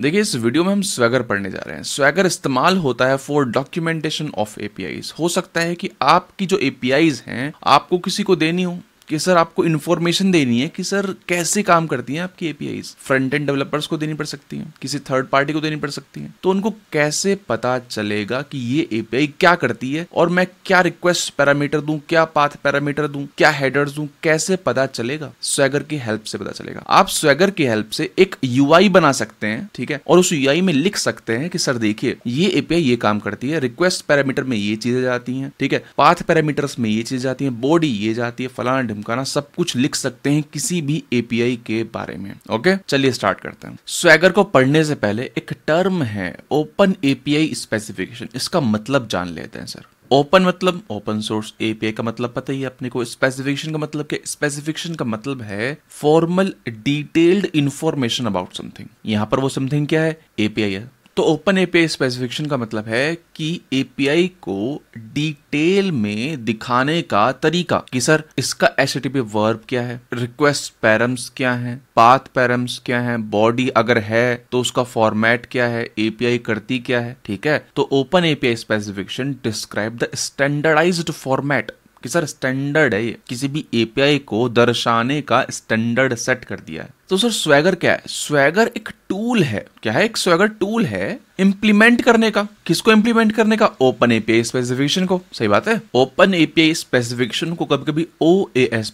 देखिए, इस वीडियो में हम स्वेगर पढ़ने जा रहे हैं। स्वेगर इस्तेमाल होता है फॉर डॉक्यूमेंटेशन ऑफ़ एपीआईज हो सकता है कि आपकी जो एपीआईज हैं, आपको किसी को देनी हो। कि सर आपको इन्फॉर्मेशन देनी है कि सर कैसे काम करती हैं आपकी एपीआईज फ्रंट एंड डेवलपर्स को देनी पड़ सकती हैं, किसी थर्ड पार्टी को देनी पड़ सकती हैं। तो उनको कैसे पता चलेगा कि ये एपीआई क्या करती है और मैं क्या रिक्वेस्ट पैरामीटर दूँ, क्या पाथ पैरामीटर दूँ, क्या हेडर्स दूँ, कैसे पता चलेगा? स्वेगर की हेल्प से पता चलेगा। आप स्वेगर की हेल्प से एक यूआई बना सकते हैं, ठीक है? और उस यूआई में लिख सकते हैं कि सर देखिए, ये एपीआई ये काम करती है रिक्वेस्ट पैरामीटर में ये चीज़ें जाती हैं, ठीक है? पाथ पैरामीटर्स में ये चीज़ें जाती है बॉडी ये जाती है, फलाना ढिमकाना सब कुछ लिख सकते हैं किसी भी एपीआई के बारे में। ओके चलिए स्टार्ट करते हैं। स्वेगर को पढ़ने से पहले एक टर्म है ओपन एपीआई स्पेसिफिकेशन इसका मतलब जान लेते हैं सर ओपन मतलब ओपन सोर्स एपीआई का मतलब पता है अपने को। स्पेसिफिकेशन का मतलब क्या? स्पेसिफिकेशन का मतलब है formal detailed information about something यहाँ पर वो समथिंग क्या है? एपीआई है। तो ओपन एपीआई स्पेसिफिकेशन का मतलब है कि एपीआई को डिटेल में दिखाने का तरीका कि सर, इसका एच वर्ब क्या है? रिक्वेस्ट पैरम्स क्या है? पाथ पैरम्स क्या है? बॉडी अगर है तो उसका फॉर्मेट क्या है? एपीआई करती क्या है? ठीक है? तो open API specification describe the standardized format कि सर स्टैंडर्ड है ये। किसी भी एपीआई को दर्शाने का स्टैंडर्ड सेट कर दिया है। तो सर स्वेगर क्या है? स्वेगर एक टूल है। क्या है? एक स्वेगर टूल है इंप्लीमेंट करने का। किसको इंप्लीमेंट करने का? ओपन एपीआई स्पेसिफिकेशन को। सही बात है? ओपन एपीआई स्पेसिफिकेशन को कभी कभी ओ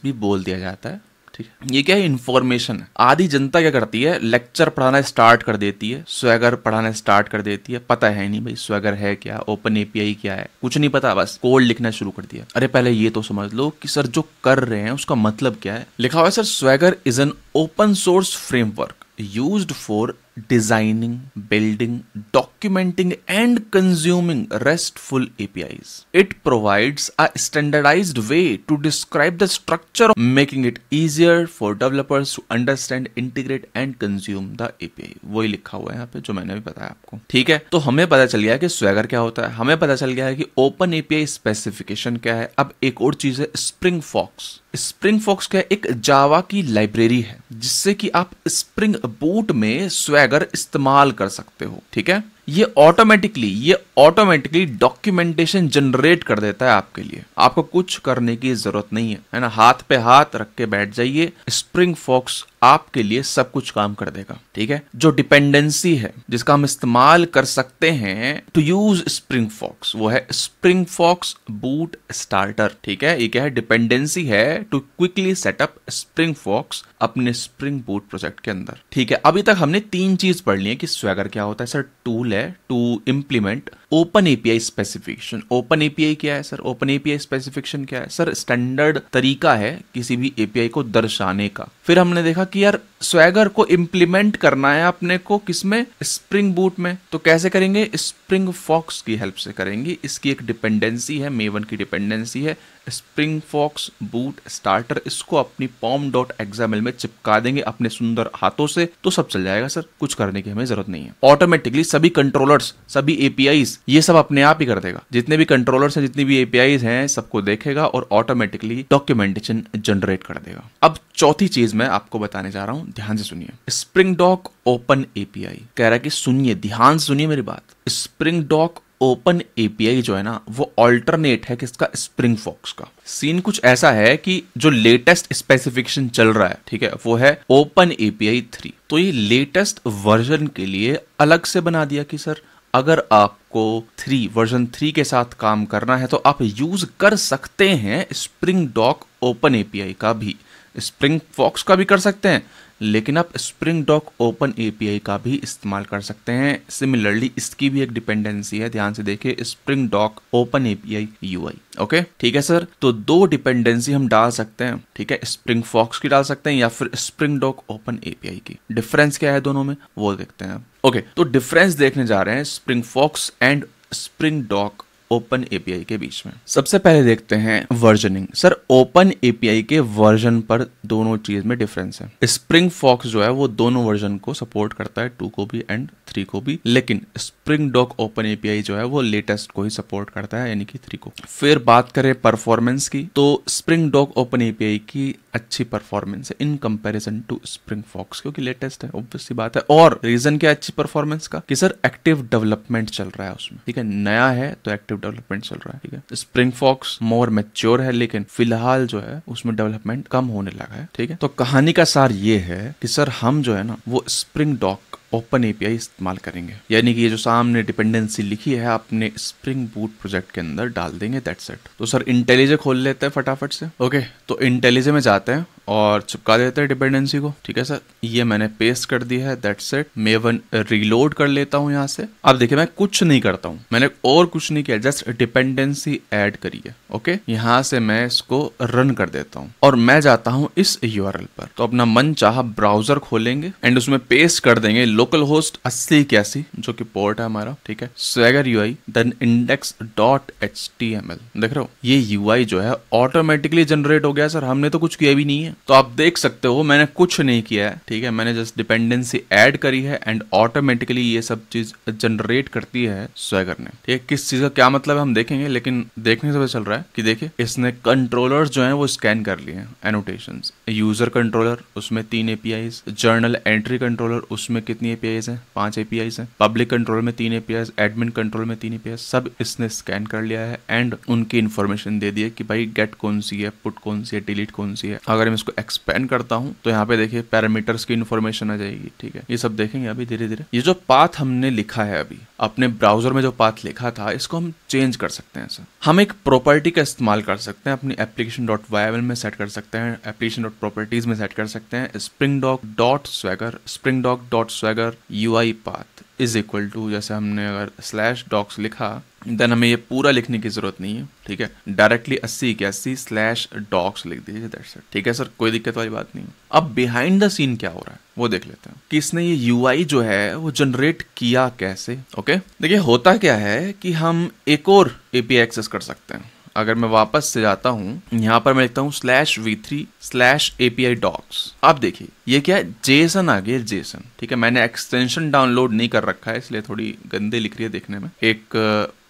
भी बोल दिया जाता है। ठीक है ये क्या है इन्फॉर्मेशन आधी जनता क्या करती है? लेक्चर पढ़ाना स्टार्ट कर देती है। स्वेगर पढ़ाना स्टार्ट कर देती है। पता है नहीं भाई स्वेगर है क्या? ओपन एपीआई क्या है? कुछ नहीं पता, बस कोड लिखना शुरू कर दिया। अरे पहले ये तो समझ लो कि सर जो कर रहे हैं, उसका मतलब क्या है? लिखा हुआ है sir swagger is an open source framework use for designing, building, documenting, and consuming RESTful APIs. It provides a standardized way to describe the structure, making it easier for developers to understand, integrate, and consume the API. वही लिखा हुआ है यहाँ पे जो मैंने भी बताया आपको ठीक है तो हमें पता चल गया कि स्वेगर क्या होता है हमें पता चल गया है कि ओपन एपीआई स्पेसिफिकेशन क्या है अब एक और चीज़ है स्प्रिंग फॉक्स स्प्रिंग फॉक्स क्या एक जावा की लाइब्रेरी है जिससे कि आप स्प्रिंग बूट में स्वेगर इस्तेमाल कर सकते हो ठीक है? ये ऑटोमेटिकली ये ऑटोमेटिकली डॉक्यूमेंटेशन जनरेट कर देता है आपके लिए। आपको कुछ करने की ज़रूरत नहीं है है ना? हाथ पे हाथ रख के बैठ जाइए। स्प्रिंग फॉक्स आपके लिए सब कुछ काम कर देगा, ठीक है? जो डिपेंडेंसी है, जिसका हम इस्तेमाल कर सकते हैं टू यूज़ स्प्रिंग फॉक्स वो है स्प्रिंग फॉक्स बूट स्टार्टर ठीक है? ये क्या है? डिपेंडेंसी है to quickly setup spring fox अपने स्प्रिंग बूट प्रोजेक्ट के अंदर, ठीक है? अभी तक हमने तीन चीज़ पढ़ ली है कि स्वेगर क्या होता है सर टूल है to implement open API specification open API क्या है सर ओपन एपीआई स्पेसिफिकेशन क्या है? सर स्टैंडर्ड तरीका है किसी भी एपीआई को दर्शाने का। फिर हमने देखा कि यार स्वेगर को इम्प्लीमेंट करना है अपने को किसमें? स्प्रिंग बूट में। तो कैसे करेंगे? स्प्रिंग फॉक्स की हेल्प से करेंगे। इसकी एक डिपेंडेंसी है मेवन की डिपेंडेंसी है। स्प्रिंग फॉक्स बूट स्टार्टर इसको अपनी पॉम डॉट एग्जामल में चिपका देंगे अपने सुंदर हाथों से। तो सब चल जाएगा सर कुछ करने की हमें ज़रूरत नहीं है। ऑटोमेटिकली सभी कंट्रोलर्स सभी एपीआईस ये सब अपने आप ही कर देगा। जितने भी कंट्रोलर्स हैं, जितनी भी एपीआईज हैं, सबको देखेगा और ऑटोमेटिकली डॉक्यूमेंटेशन जनरेट कर देगा। अब चौथी चीज़ मैं आपको बताने जा रहा हूँ, ध्यान से सुनिए। स्प्रिंग डॉक ओपन एपीआई कह रहा है कि सुनिए, ध्यान सुनिए मेरी बात। स्प्रिंग डॉक ओपन एपीआई जो है ना, वो ऑल्टरनेट है किसका? स्प्रिंग फॉक्स का। सीन कुछ ऐसा है कि जो लेटेस्ट स्पेसिफिकेशन चल रहा है, ठीक है, वो है ओपन एपीआई थ्री तो ये लेटेस्ट वर्जन के लिए अलग से बना दिया कि सर, अगर आपको थ्री वर्जन थ्री के साथ काम करना है तो आप यूज़ कर सकते हैं स्प्रिंग डॉक ओपन एपीआई का भी। स्प्रिंग फॉक्स का भी कर सकते हैं। लेकिन आप स्प्रिंग डॉक ओपन एपीआई का भी इस्तेमाल कर सकते हैं। सिमिलरली इसकी भी एक डिपेंडेंसी है। ध्यान से देखिए spring doc open API UI okay ठीक है सर तो दो डिपेंडेंसी हम डाल सकते हैं ठीक है? स्प्रिंग फॉक्स की डाल सकते हैं या फिर स्प्रिंग डॉक ओपन एपीआई की। डिफरेंस क्या है दोनों में? वो देखते हैं। ओके okay, तो डिफरेंस देखने जा रहे हैं spring fox and spring doc open API के बीच में। सबसे पहले देखते हैं वर्जनिंग सर ओपन एपीआई के वर्जन पर दोनों चीज़ में डिफरेंस है। स्प्रिंग फॉक्स जो है, वो दोनों वर्जन को सपोर्ट करता है टू को भी एंड थ्री को भी, लेकिन स्प्रिंग डॉक ओपन एपीआई जो है वो लेटेस्ट को ही सपोर्ट करता है, यानी कि थ्री को। फिर बात करें परफॉर्मेंस की तो स्प्रिंग डॉक ओपन एपीआई की अच्छी परफॉर्मेंस है in comparison to spring fox क्योंकि लेटेस्ट है ऑब्वियसली बात है। और रीजन क्या अच्छी परफॉर्मेंस का? कि सर एक्टिव डेवलपमेंट चल रहा है उसमें। ठीक है, नया है तो एक्टिव डेवलपमेंट चल रहा है, ठीक है। स्प्रिंग फॉक्स मोर मेच्योर है, लेकिन फ़िलहाल जो है उसमें डेवलपमेंट कम होने लगा है, ठीक है। तो कहानी का सार ये है कि सर हम जो है ना, वो स्प्रिंग डॉक ओपन एपीआई इस्तेमाल करेंगे। यानी कि ये जो सामने डिपेंडेंसी लिखी है अपने स्प्रिंग बूट प्रोजेक्ट के अंदर डाल देंगे दैट सेट तो सर इंटेलिजे खोल लेते हैं फटाफट से। ओके तो इंटेलिजे में जाते हैं। और चिपका देते हैं डिपेंडेंसी को। ठीक है सर? ये मैंने पेस्ट कर दिया है दैट सेट मे वन रीलोड कर लेता हूँ यहाँ से। अब देखिए, मैं कुछ नहीं करता हूँ। मैंने और कुछ नहीं किया जस्ट डिपेंडेंसी ऐड करी है ओके यहाँ से मैं इसको रन कर देता हूँ। और मैं जाता हूँ इस यूआरएल पर। तो अपना मन चाह ब्राउज़र खोलेंगे एंड उसमें पेस्ट कर देंगे लोकल होस्ट अस्सी इक्यासी, जो कि पोर्ट है हमारा, ठीक है? Swagger U I then index dot H T M L देख रहे हो? ये यू आई जो है ऑटोमेटिकली जनरेट हो गया सर। हमने तो कुछ किया भी नहीं है। तो आप देख सकते हो, मैंने कुछ नहीं किया है, ठीक है? मैंने जस्ट डिपेंडेंसी ऐड करी है एंड ऑटोमेटिकली ये सब चीज़ जनरेट करती है स्वेगर ने ठीक है? किस चीज़ का क्या मतलब है हम देखेंगे, लेकिन देखने से पता चल रहा है कि देखिए, इसने कंट्रोलर जो है वो स्कैन कर लिए हैं एनोटेशन यूज़र कंट्रोलर उसमें तीन एपीआईज जर्नल एंट्री कंट्रोलर उसमें कितनी एपीआईज है? पाँच एपीआईज है। पब्लिक कंट्रोल में तीन एपीआईज एडमिन कंट्रोल में तीन एपीआई सब इसने स्कैन कर लिया है एंड उनकी इन्फॉर्मेशन दे दी है कि भाई गेट कौन सी है पुट कौन सी है डिलीट कौन सी है। अगर हम इसको एक्सपेंड करता हूँ तो यहाँ पे देखिए पैरामीटर्स की इन्फॉर्मेशन आ जाएगी, ठीक है? ये सब देखेंगे अभी धीरे धीरे ये जो पाथ हमने लिखा है अभी, अपने ब्राउज़र में जो पाथ लिखा था, इसको हम चेंज कर सकते हैं सर हम एक प्रॉपर्टी का इस्तेमाल कर सकते हैं, अपनी एप्लीकेशन डॉट वाई में सेट कर सकते हैं एप्लीकेशन डॉट प्रॉपर्टीज़ में सेट कर सकते हैं spring doc dot swagger spring doc dot swagger U I path is equal to जैसे हमने अगर स्लैश डॉक्स लिखा देन हमें ये पूरा लिखने की ज़रूरत नहीं है, ठीक है? डायरेक्टली अस्सी इक्यासी स्लैश डॉक्स लिख दीजिए दैट्स इट ठीक है सर? कोई दिक्कत वाली बात नहीं अब बिहाइंड द सीन क्या हो रहा है, वो देख लेते हैं। कि इसने ये यूआई जो है, वो जनरेट किया कैसे ओके देखिए, होता क्या है कि हम एक और एपीआई एक्सेस कर सकते हैं। अगर मैं वापस से जाता हूँ, यहाँ पर मैं लिखता हूँ slash V three slash API docs आप देखिए, ये क्या है? जेसन आ गया जेसन ठीक है? मैंने एक्सटेंशन डाउनलोड नहीं कर रखा है, इसलिए थोड़ी गंदे लिख रही है देखने में। एक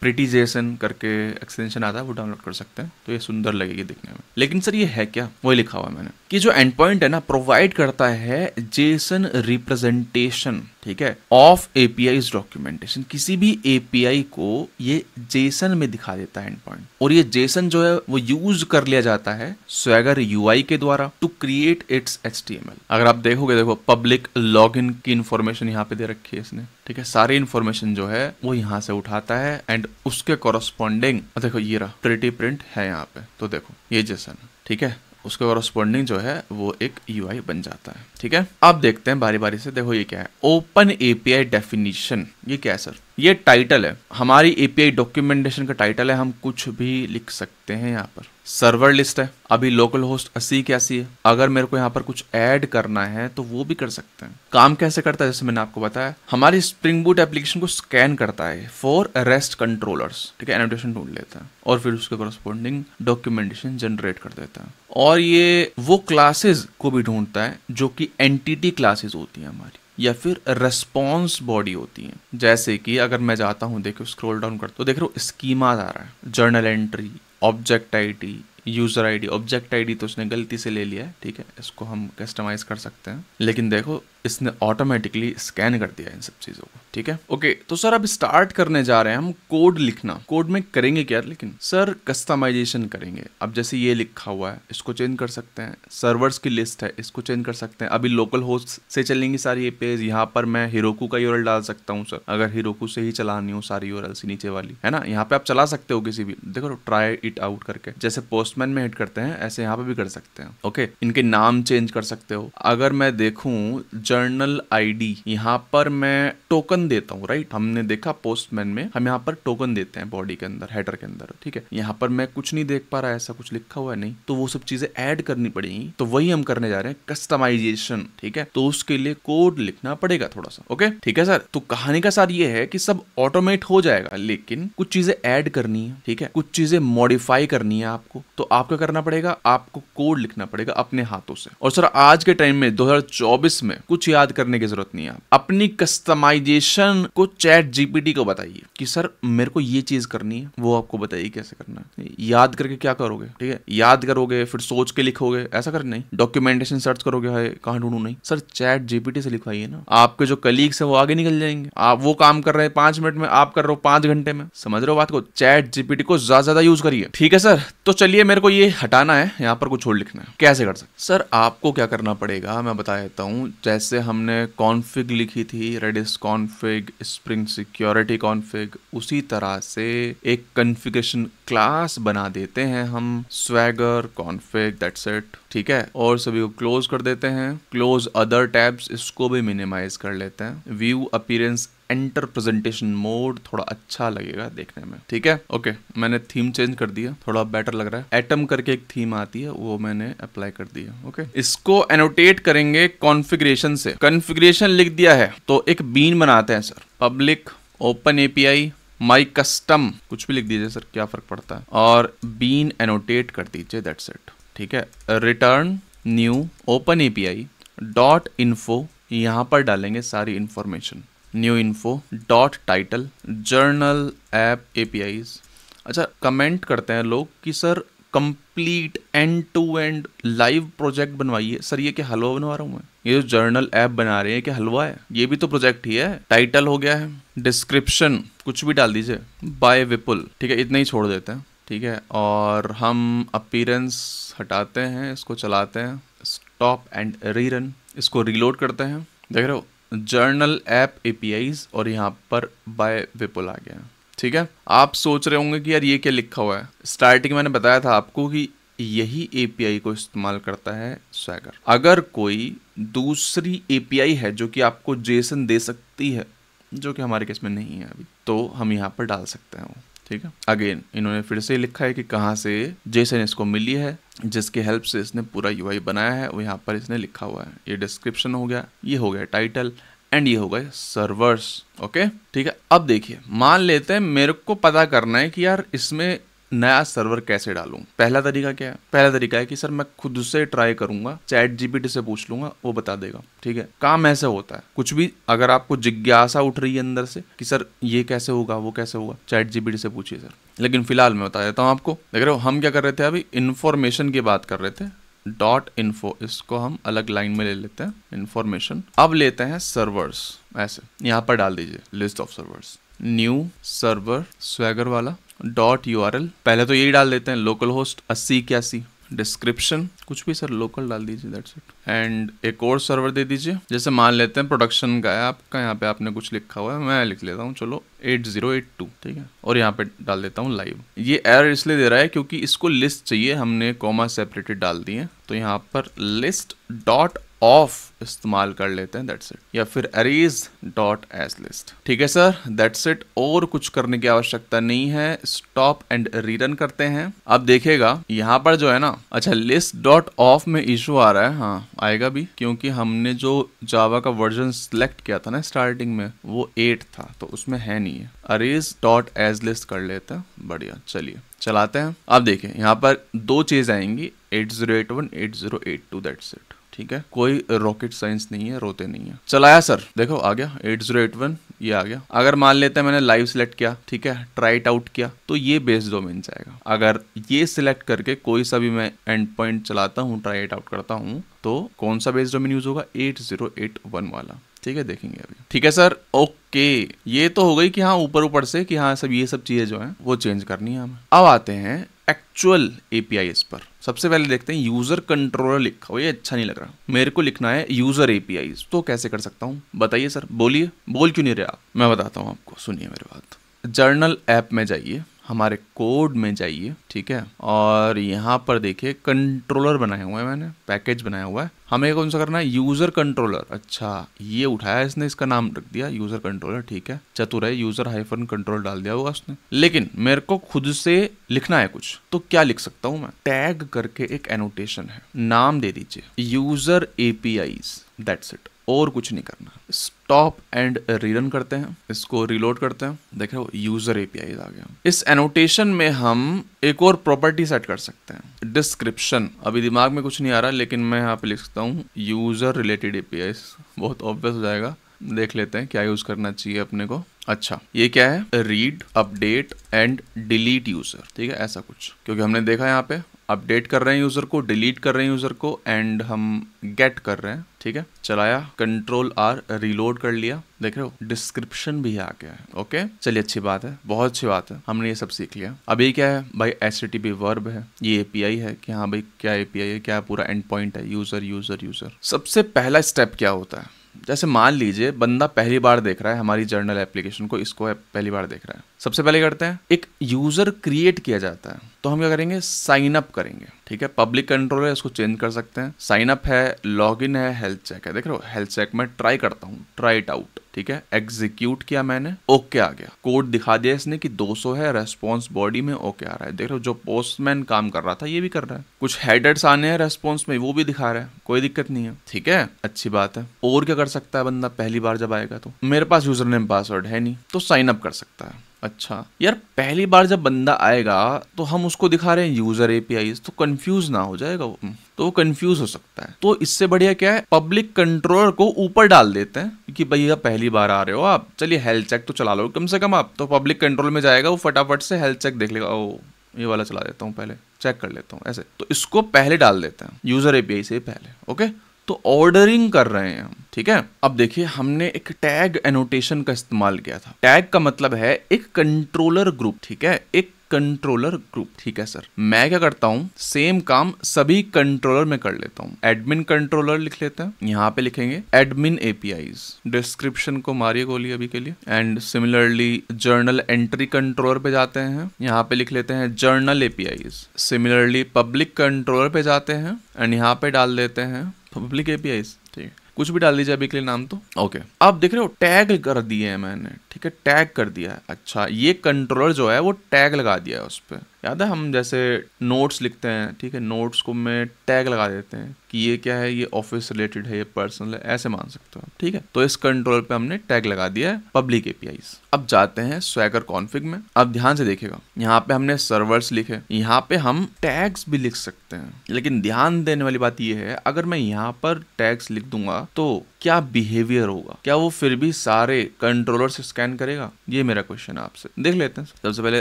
प्रिटी जेसन करके एक्सटेंशन आता है, वो डाउनलोड कर सकते हैं। तो ये सुंदर लगेगी दिखने में। लेकिन सर, ये है क्या? वही लिखा हुआ मैंने। कि जो एंड पॉइंट है ना प्रोवाइड करता है जेसन रिप्रेजेंटेशन ठीक है ऑफ़ एपीआई डॉक्यूमेंटेशन किसी भी एपीआई को ये जेसन में दिखा देता है एंड पॉइंट और ये जेसन जो है, वो यूज़ कर लिया जाता है स्वेगर यूआई के द्वारा टू क्रिएट इट्स एचटीएमएल अगर आप देखोगे, देखो पब्लिक लॉग इन की इन्फॉर्मेशन यहाँ पे दे रखी है इसने, ठीक है? सारी इन्फॉर्मेशन जो है, वो यहाँ से उठाता है एंड उसके कॉरस्पॉन्डिंग देखो, ये रहा प्रिटी प्रिंट है यहाँ पे तो देखो, ये जेसन ठीक है? उसके कॉरस्पॉन्डिंग जो है, वो एक यूआई बन जाता है, ठीक है? अब देखते हैं बारी बारी से, देखो ये क्या है। ओपन एपीआई डेफिनेशन ये क्या है सर ये टाइटल है। हमारी एपीआई डॉक्यूमेंटेशन का टाइटल है, हम कुछ भी लिख सकते हैं यहाँ पर। सर्वर लिस्ट है, अभी लोकल होस्ट अस्सी इक्यासी है। अगर मेरे को यहाँ पर कुछ ऐड करना है तो वो भी कर सकते हैं। काम कैसे करता है, जैसे मैंने आपको बताया, हमारी स्प्रिंग बूट एप्लीकेशन को स्कैन करता है फॉर रेस्ट कंट्रोलर्स ठीक है एनोटेशन ढूंढ लेता है और फिर उसके कॉरस्पॉन्डिंग डॉक्यूमेंटेशन जनरेट कर देता है। और ये वो क्लासेस को भी ढूंढता है, जो कि एंटिटी क्लासेस होती है हमारी, या फिर रेस्पॉन्स बॉडी होती है। जैसे कि अगर मैं जाता हूँ देखो स्क्रॉल डाउन करता तो देख रहा हूँ स्कीमा आ रहा है journal entry object ID user ID object ID तो उसने गलती से ले लिया है, ठीक है? इसको हम कस्टमाइज कर सकते हैं। लेकिन देखो इसने ऑटोमेटिकली स्कैन कर दिया इन सब चीज़ों को, ठीक है? ओके तो सर अब स्टार्ट करने जा रहे हैं हम कोड लिखना। कोड में करेंगे क्या? लेकिन सर कस्टमाइजेशन करेंगे। अब जैसे ये लिखा हुआ है, इसको चेंज कर सकते हैं। सर्वर्स की लिस्ट है, इसको चेंज कर सकते हैं। अभी लोकल होस्ट से चलेंगी सारी ये पेज यहाँ पर मैं हिरोकू का यूरल डाल सकता हूँ सर अगर हिरोकू से ही चलानी हो सारी यूरल सी नीचे वाली, है ना? यहाँ पे आप चला सकते हो किसी भी। देखो ट्राई इट आउट करके। जैसे पोस्टमैन में हिट करते हैं, ऐसे यहाँ पे भी कर सकते हैं। ओके इनके नाम चेंज कर सकते हो। अगर मैं देखूँ जर्नल आईडी, यहाँ पर मैं टोकन देता हूँ राइट हमने देखा पोस्टमैन में, हम यहाँ पर टोकन देते हैं बॉडी के अंदर हेडर के अंदर, ठीक है? यहाँ पर मैं कुछ नहीं देख पा रहा, ऐसा कुछ लिखा हुआ है नहीं। तो वो सब चीज़ें ऐड करनी पड़ेगी तो वही हम करने जा रहे हैं कस्टमाइजेशन ठीक है? तो उसके लिए कोड लिखना पड़ेगा थोड़ा सा ओके ठीक है सर तो कहानी का सार ये है कि सब ऑटोमेट हो जाएगा, लेकिन कुछ चीज़ें ऐड करनी है, ठीक है? कुछ चीज़ें मॉडिफाई करनी है आपको तो आपका करना पड़ेगा? आपको कोड लिखना पड़ेगा अपने हाथों से। और सर आज के टाइम में 2024 में, कुछ कुछ याद करने की ज़रूरत नहीं है। अपनी कस्टमाइजेशन को चैट जीपीटी को बताइए कि, सर, मेरे को ये चीज़ करनी है, वो आपको बताइए कैसे करना है? याद करके क्या करोगे? ठीक है? याद करोगे, फिर सोच के लिखोगे। ऐसा कर, नहीं। डॉक्यूमेंटेशन सर्च करोगे है कहाँ ढूंढू, नहीं। सर चैट जीपीटी से लिखवाइए ना। आपके जो कलीग्स है, वो आगे निकल जाएँगे। आप वो काम कर रहे हैं, पाँच मिनट में आप कर रहे हो, पाँच घंटे में। समझ रहे हो बात को? चैट जीपीटी को ज़्यादा ज़्यादा यूज़ करिए। ठीक है, सर? तो चलिए, मेरे को ये हटाना है। यहाँ पर कुछ छोड़ लिखना है। कैसे कर सकते सर, आपको क्या करना पड़ेगा? मैं बता देता हूँ। जैसे हमने कॉन्फ़िग लिखी थी Redis config spring security config उसी तरह से एक कॉन्फ़िगरेशन क्लास बना देते हैं हम स्वैगर कॉन्फ़िग दैट्स इट ठीक है? और सभी को क्लोज कर देते हैं क्लोज अदर टैब्स इसको भी मिनिमाइज कर लेते हैं view appearance enter presentation mode थोड़ा अच्छा लगेगा देखने में। ठीक है? ओके मैंने थीम चेंज कर दिया, थोड़ा बेटर लग रहा है। एटम करके एक थीम आती है, वो मैंने अप्लाई कर दिया ओके इसको एनोटेट करेंगे कॉन्फ़िगरेशन से। कॉन्फ़िगरेशन लिख दिया है तो एक बीन बनाते हैं sir public open API my custom कुछ भी लिख दीजिए सर क्या फ़र्क पड़ता है? और बीन एनोटेट कर दीजिए दैट्स इट ठीक है? Return new open API dot info यहाँ पर डालेंगे सारी information new info dot title journal app APIs अच्छा कमेंट करते हैं लोग कि sir complete end to end live project बनवाइए। सर, ये क्या हलवा बनवा रहा हूँ मैं? ये जो जर्नल ऐप बना रहे हैं क्या हलवा है? ये भी तो प्रोजेक्ट ही है। टाइटल हो गया है डिस्क्रिप्शन कुछ भी डाल दीजिए। बाय विपुल ठीक है, इतना ही छोड़ देते हैं, ठीक है। और हम अपीरेंस हटाते हैं, इसको चलाते हैं स्टॉप एंड रीरन इसको रीलोड करते हैं। देख रहे हो? जर्नल ऐप एपीआईज और यहाँ पर बाय विपुल आ गया। ठीक है? आप सोच रहे होंगे कि यार ये क्या लिखा हुआ है? स्टार्टिंग मैंने बताया था आपको कि यही एपीआई को इस्तेमाल करता है स्वैगर अगर कोई दूसरी एपीआई है जो कि आपको जेसन दे सकती है, जो कि हमारे केस में नहीं है अभी तो हम यहाँ पर डाल सकते हैं ठीक है? अगेन इन्होंने फिर से लिखा है कि कहाँ से जेसन इसको मिली है, जिसके हेल्प से इसने पूरा यूआई बनाया है वो यहाँ पर इसने लिखा हुआ है। ये डिस्क्रिप्शन हो गया, ये हो गया टाइटल एंड ये हो गए सर्वर्स ओके ठीक है? अब देखिए, मान लेते हैं, मेरे को पता करना है कि यार इसमें नया सर्वर कैसे डालूं? पहला तरीका क्या है? पहला तरीका है कि सर, मैं खुद से ट्राई करूँगा चैट जीपीटी से पूछ लूँगा, वो बता देगा, ठीक है? काम ऐसे होता है, कुछ भी अगर आपको जिज्ञासा उठ रही है अंदर से कि सर, ये कैसे होगा, वो कैसे होगा चैट जीपीटी से पूछिए सर। लेकिन फ़िलहाल मैं बता देता हूँ आपको, देख रहे हो, हम क्या कर रहे थे अभी? इन्फॉर्मेशन की बात कर रहे थे। डॉट इन्फो इसको हम अलग लाइन में ले लेते हैं इन्फॉर्मेशन अब लेते हैं सर्वर्स ऐसे, यहाँ पर डाल दीजिए list of servers new server Swagger वाला। डॉट यू पहले तो यही डाल देते हैं लोकल होस्ट अस्सी इक्यासी. डिस्क्रिप्शन कुछ भी सर लोकल डाल दीजिए दैट्स इट एंड एक और सर्वर दे दीजिए, जैसे मान लेते हैं प्रोडक्शन का है आपका, यहाँ पे आपने कुछ लिखा हुआ है, मैं लिख लेता हूँ, चलो एट ज़ीरो एट टू ठीक है? और यहाँ पे डाल देता हूँ लाइव ये एरर इसलिए दे रहा है क्योंकि इसको लिस्ट चाहिए, हमने कॉमा सेपरेटेड डाल दिए तो यहाँ पर लिस्ट डॉट ऑफ़ इस्तेमाल कर लेते हैं दैट्स इट या फिर अरेज डॉट एज लिस्ट ठीक है सर दैट्स इट और कुछ करने की आवश्यकता नहीं है. स्टॉप एंड रीरन करते हैं. अब देखेगा यहाँ पर जो है ना अच्छा लिस्ट डॉट ऑफ़ में इशू आ रहा है. हाँ आएगा भी, क्योंकि हमने जो जावा का वर्जन सिलेक्ट किया था ना स्टार्टिंग में, वो एट था तो उसमें है नहीं है. अरेज डॉट एज लिस्ट कर लेते हैं. बढ़िया, चलिए, चलाते हैं. अब देखिए, यहाँ पर दो चीज़ आएँगी. Eight zero eight one eight zero eight two that's it ठीक है? कोई रॉकेट साइंस नहीं है, रोते नहीं है। चलाया सर देखो, आ गया। एट ज़ीरो एट वन ये आ गया। अगर मान लेते हैं मैंने लाइव सिलेक्ट किया, ठीक है? ट्राइट आउट किया तो ये बेस डोमेन जाएगा अगर ये सिलेक्ट करके कोई सा भी मैं एंड पॉइंट चलाता हूँ ट्राइट आउट करता हूँ तो कौन सा बेस डोमेन यूज़ होगा? एट ज़ीरो एट वन वाला। ठीक है? देखेंगे अभी। ठीक है सर ओके ये तो हो गई कि हाँ ऊपर ऊपर से कि हाँ सब ये सब चीज़ें जो है, वो चेंज करनी है हमें। अब आते हैं एक्चुअल एपीआई पर। सबसे पहले देखते हैं यूज़र कंट्रोलर लिखा हो, ये अच्छा नहीं लग रहा। मेरे को लिखना है यूज़र एपीआई तो कैसे कर सकता हूँ? बताइए सर। बोलिए। बोल क्यों नहीं रहे आप? मैं बताता हूँ आपको। सुनिए मेरी बात। जर्नल ऐप में जाइए। हमारे कोड में जाइए, ठीक है? और यहाँ पर देखिए कंट्रोलर बनाया हुआ है मैंने पैकेज बनाया हुआ है। हमें कौन सा करना है? यूज़र कंट्रोलर अच्छा ये उठाया इसने, इसका नाम रख दिया यूज़र कंट्रोलर ठीक है? चतुर है यूज़र हाइफन कंट्रोल डाल दिया होगा उसने। लेकिन मेरे को खुद से लिखना है कुछ तो क्या लिख सकता हूँ मैं? टैग करके एक एनोटेशन है। नाम दे दीजिए। यूज़र एपीआईज दैट्स इट और कुछ नहीं करना। स्टॉप एंड रीरन करते हैं, इसको रिलोड करते हैं। देख रहे हो यूज़र एपीआई आ गया। इस एनोटेशन में हम एक और प्रॉपर्टी सेट कर सकते हैं। डिस्क्रिप्शन अभी दिमाग में कुछ नहीं आ रहा, लेकिन मैं यहाँ पे लिख सकता हूँ। यूज़र रिलेटेड एपीआई बहुत ऑब्वियस हो जाएगा। देख लेते हैं क्या यूज़ करना चाहिए अपने को। अच्छा ये क्या है? Read update and delete user ठीक है, ऐसा कुछ। क्योंकि हमने देखा यहाँ पे अपडेट कर रहे हैं यूज़र को, डिलीट कर रहे हैं यूज़र को एंड हम गेट कर रहे हैं, ठीक है? चलाया कंट्रोल आर रीलोड कर लिया, देख रहे हो? डिस्क्रिप्शन भी आ गया है ओके चलिए, अच्छी बात है, बहुत अच्छी बात है, हमने ये सब सीख लिया। अभी क्या है? भाई एस वर्ब है, ये एपीआई है कि हाँ भाई, क्या एपीआई है, क्या पूरा एंड पॉइंट है यूज़र यूज़र यूज़र सबसे पहला स्टेप क्या होता है? जैसे मान लीजिए, बंदा पहली बार देख रहा है, हमारी जर्नल एप्लीकेशन को, इसको पहली बार देख रहा है। सबसे पहले करते हैं, एक यूज़र क्रिएट किया जाता है। तो हम क्या करेंगे? साइन अप करेंगे, ठीक है? पब्लिक कंट्रोल है इसको चेंज कर सकते हैं। साइन अप है लॉग इन है हेल्थ चेक है। देख रहे हो हेल्थ चेक में ट्राई करता हूँ ट्राई इट आउट ठीक है? एग्जीक्यूट किया मैंने ओके आ गया। कोड दिखा दिया इसने कि 200 है रेस्पॉन्स बॉडी में ओके आ रहा है। देख रहे हो, जो पोस्टमैन काम कर रहा था, ये भी कर रहा है। कुछ हेडर्स आने हैं रेस्पॉन्स में, वो भी दिखा रहा है। कोई दिक्कत नहीं है, ठीक है? अच्छी बात है। और क्या कर सकता है बंदा, पहली बार जब आएगा तो? मेरे पास यूज़र नेम पासवर्ड है नहीं तो साइन अप कर सकता है। अच्छा। यार, पहली बार जब बंदा आएगा तो हम उसको दिखा रहे हैं यूज़र एपीआई तो कंफ्यूज ना हो जाएगा वो। तो वो कंफ्यूज हो सकता है। तो इससे बढ़िया क्या है पब्लिक कंट्रोलर को ऊपर डाल देते हैं, कि भैया पहली बार आ रहे हो आप। चलिए हेल्थ चेक तो चला लो, कम से कम आप। तो पब्लिक कंट्रोल में जाएगा, वो फटाफट से हेल्थ चेक देख लेगा, ओ, ये वाला चला देता हूँ पहले चेक कर लेता हूँ। ऐसे। तो इसको पहले डाल देते हैं यूज़र एपीआई से पहले ओके तो ऑर्डरिंग कर रहे हैं हम, ठीक है? अब देखिए, हमने एक टैग एनोटेशन का इस्तेमाल किया था। टैग का मतलब है एक कंट्रोलर ग्रुप ठीक है? एक कंट्रोलर ग्रुप ठीक है सर मैं क्या करता हूँ? सेम काम सभी कंट्रोलर में कर लेता हूँ। एडमिन कंट्रोलर लिख लेते हैं। यहाँ पे लिखेंगे एडमिन एपीआईज डिस्क्रिप्शन को मारिए गोली अभी के लिए। And similarly journal entry controller पे जाते हैं। यहाँ पे लिख लेते हैं journal APIs similarly public controller पे जाते हैं। एंड यहाँ पे डाल देते हैं पब्लिक एपीआई ठीक है? कुछ भी डाल दीजिए अभी के लिए नाम तो। Okay okay. आप देख रहे हो टैग कर दिए है मैंने ठीक है? टैग कर दिया है। अच्छा ये कंट्रोलर जो है वो टैग लगा दिया है उस पर याद है हम जैसे नोट्स लिखते हैं, ठीक है? नोट्स को में टैग लगा देते हैं कि ये क्या है? ये ऑफ़िस रिलेटेड है, ये पर्सनल है, ऐसे मान सकते हो ठीक है? तो इस कंट्रोल पे हमने टैग लगा दिया है पब्लिक एपीआई अब जाते हैं स्वैगर कॉन्फ़िग में। अब ध्यान से देखेगा यहाँ पे हमने सर्वर्स लिखे, यहाँ पे हम टैग्स भी लिख सकते हैं। लेकिन ध्यान देने वाली बात ये है, अगर मैं यहाँ पर टैग्स लिख दूँगा तो क्या बिहेवियर होगा? क्या वो फिर भी सारे कंट्रोलर से स्कैन करेगा? ये मेरा क्वेश्चन है आपसे। देख लेते हैं। सबसे पहले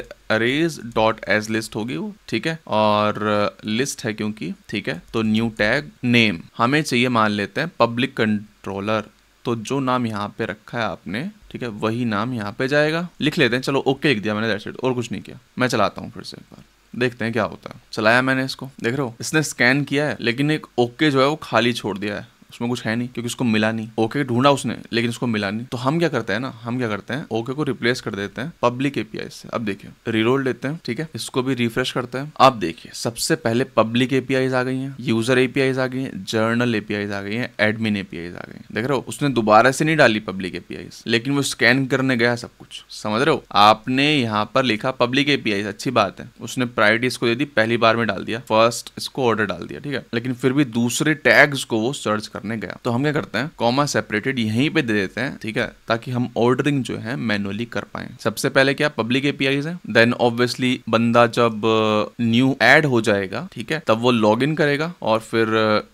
अरेज डॉट एज लिस्ट होगी वो, ठीक है? और लिस्ट है क्योंकि, ठीक है? तो न्यू टैग नेम हमें चाहिए मान लेते हैं पब्लिक कंट्रोलर तो जो नाम यहाँ पे रखा है आपने, ठीक है? वही नाम यहाँ पे जाएगा। लिख लेते हैं। चलो ओके लिख दिया मैंने दैट्स इट और कुछ नहीं किया। मैं चलाता हूँ फिर से एक बार। देखते हैं क्या होता है। चलाया मैंने इसको। देख रहे हो? इसने स्कैन किया है, लेकिन एक ओके जो है वो खाली छोड़ दिया है। उसमें कुछ है नहीं, क्योंकि उसको मिला नहीं। ओके ढूंढा उसने, लेकिन उसको मिला नहीं। तो हम क्या करते हैं ना, हम क्या करते हैं, ओके को रिप्लेस कर देते हैं पब्लिक एपीआई से। अब देखिए रिरोल लेते हैं, ठीक है? इसको भी रिफ्रेश करते हैं। अब देखिए, सबसे पहले पब्लिक एपीआई आ गई है यूज़र एपीआई आ गई है जर्नल एपीआई आ गई है एडमिन एपीआई आ गई देख रहे हो? उसने दोबारा से नहीं डाली पब्लिक एपीआई लेकिन वो स्कैन करने गया सब कुछ। समझ रहे हो? आपने यहाँ पर लिखा पब्लिक एपीआई अच्छी बात है। उसने प्रायोरिटी इसको दे दी, पहली बार में डाल दिया फ़र्स्ट इसको ऑर्डर डाल दिया, ठीक है? लेकिन फिर भी दूसरे टैग्स को वो सर्च करने गया। तो हम क्या करते हैं? कॉमा सेपरेटेड यहीं पे दे देते हैं, ठीक है? ताकि हम ऑर्डरिंग जो है मैनुअली कर पाए। सबसे पहले क्या? पब्लिक एपीआई है। देन ऑब्वियसली बंदा जब न्यू एड हो जाएगा, ठीक है? तब वो लॉग इन करेगा और फिर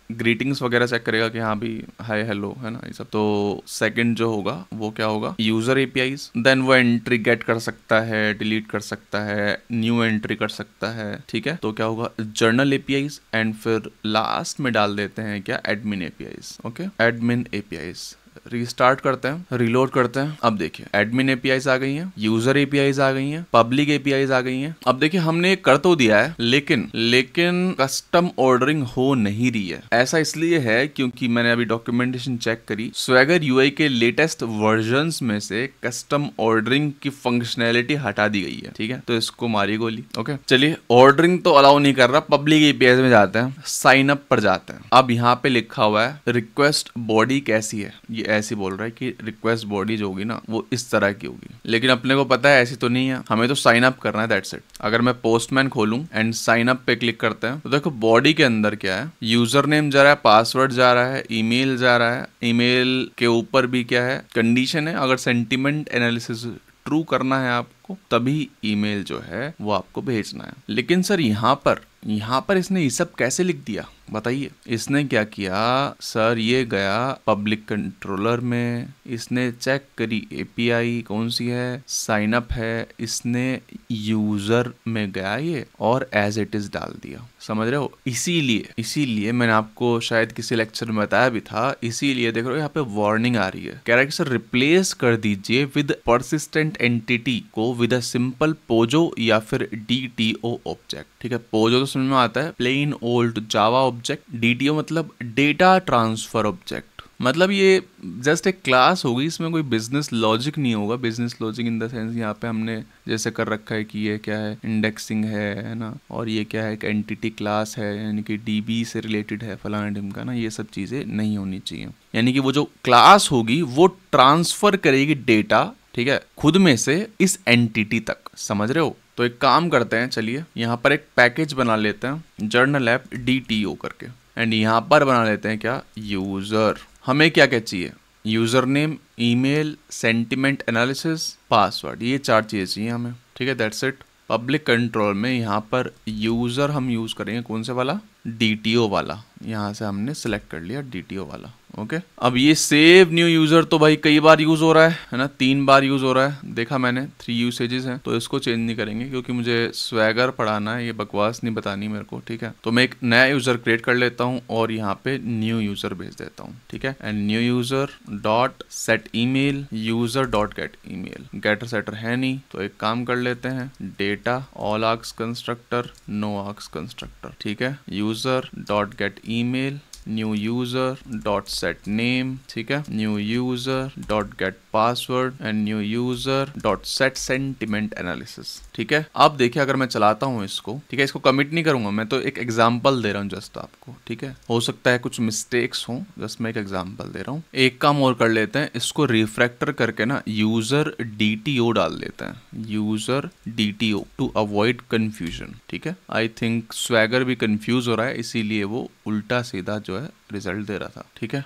ग्रीटिंग्स वगैरह चेक करेगा कि हाँ भी हाय हेलो है ना, ये सब। तो सेकंड जो होगा, वो क्या होगा? यूज़र एपीआई देन वो एंट्री गेट कर सकता है डिलीट कर सकता है न्यू एंट्री कर सकता है, ठीक है? तो क्या होगा? जर्नल एपीआई एंड फिर लास्ट में डाल देते हैं क्या? Admin API okay admin APIs restart करते हैं रिलोड करते हैं। अब देखिए एडमिन एपीआईज आ गई हैं यूज़र एपीआईज आ गई हैं पब्लिक एपीआईज आ गई हैं। अब देखिए, हमने कर तो दिया है, लेकिन लेकिन कस्टम ऑर्डरिंग हो नहीं रही है। ऐसा इसलिए है क्योंकि मैंने अभी डॉक्यूमेंटेशन चेक करी। स्वेगर यूआई के लेटेस्ट वर्जन में से कस्टम ऑर्डरिंग की फंक्शनैलिटी हटा दी गई है, ठीक है? तो इसको मारी गोली ओके चलिए ऑर्डरिंग तो अलाउ नहीं कर रहा पब्लिक एपीआई में जाते हैं साइन अप पर जाते हैं। अब यहाँ पे लिखा हुआ है रिक्वेस्ट बॉडी कैसी है? ये ऐसी बोल रहा है कि रिक्वेस्ट बॉडी जो होगी ना, वो इस तरह की होगी। लेकिन अपने को पता है, ऐसी तो नहीं है। हमें तो साइन अप करना है दैट्स इट अगर मैं पोस्टमैन खोलूं एंड साइन अप पे क्लिक करते हैं तो देखो बॉडी के अंदर क्या है? यूज़र नेम जा रहा है पासवर्ड जा रहा है ईमेल जा रहा है। ईमेल के ऊपर भी क्या है? कंडीशन है। अगर सेंटिमेंट एनालिसिस ट्रू करना है आपको, तभी ईमेल जो है, वो आपको भेजना है। लेकिन सर यहाँ पर यहाँ पर इसने ये सब कैसे लिख दिया? बताइए, इसने क्या किया? सर, ये गया पब्लिक कंट्रोलर में। इसने चेक करी एपीआई कौन सी है? साइन अप है। इसने यूज़र में गया ये और एज इट इज़ डाल दिया। समझ रहे हो? इसीलिए इसीलिए मैंने आपको शायद किसी लेक्चर में बताया भी था, इसीलिए देख रहे हो यहाँ पे वार्निंग आ रही है। कह रहा कि सर रिप्लेस कर दीजिए विद परसिस्टेंट एंटिटी को विद अ सिंपल पोजो या फिर डी टी ओ ऑब्जेक्ट ठीक है? पोजो तो समझ में आता है plain old Java object D मतलब डेटा ट्रांसफ़र ऑब्जेक्ट मतलब ये जस्ट एक क्लास होगी, इसमें कोई बिज़नेस लॉजिक नहीं होगा business logic in the sense यहाँ पे हमने जैसे कर रखा है कि ये क्या है इंडेक्सिंग है है ना? और ये क्या है, एक एंटिटी क्लास है, यानी कि डीबी से रिलेटेड है फलाना डिम का ना? ये सब चीज़ें नहीं होनी चाहिए। यानी कि वो जो क्लास होगी, वो ट्रांसफ़र करेगी डेटा ठीक है, खुद में से इस एंटिटी तक। समझ रहे हो? तो एक काम करते हैं, चलिए, यहाँ पर एक पैकेज बना लेते हैं जर्नल ऐप डी करके। एंड यहाँ पर बना लेते हैं क्या? यूज़र हमें क्या क्या चाहिए? User name email sentiment analysis password ये चार चीज़ें चाहिए हमें। ठीक है दैट्स इट पब्लिक कंट्रोल में यहाँ पर यूज़र हम यूज़ करेंगे कौन से वाला? डीटीओ वाला। यहाँ से हमने सेलेक्ट कर लिया डीटीओ वाला। ओके अब ये सेव न्यू यूज़र तो भाई कई बार यूज़ हो रहा है है ना? तीन बार यूज़ हो रहा है। देखा मैंने थ्री यूसेजेस हैं। तो इसको चेंज नहीं करेंगे क्योंकि मुझे स्वैगर पढ़ाना है, ये बकवास नहीं बतानी मेरे को, ठीक है? तो मैं एक नया यूज़र क्रिएट कर लेता हूँ और यहाँ पे न्यू यूज़र भेज देता हूँ, ठीक है? And new user dot set mail user dot get email getter setter है नहीं तो एक काम कर लेते हैं। Data all args constructor no args constructor ठीक है? User dot get email new user dot set name ठीक है? New user dot get password and new user dot set sentiment analysis ठीक है? अब देखिए अगर मैं चलाता हूँ इसको, ठीक है? इसको कमिट नहीं करूँगा, मैं तो एक एग्ज़ाम्पल दे रहा हूँ जस्ट आपको, ठीक है? हो सकता है कुछ मिस्टेक्स हो जस्ट मैं एक एग्ज़ाम्पल दे रहा हूँ। एक काम और कर लेते हैं, इसको रिफ्रैक्टर करके ना यूज़र डीटीओ डाल देते हैं। User DTO to avoid confusion ठीक है? आई थिंक स्वैगर भी कंफ्यूज हो रहा है, इसीलिए वो उल्टा सीधा जो है रिज़ल्ट दे रहा था, ठीक है?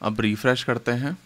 अब रिफ्रेश करते हैं।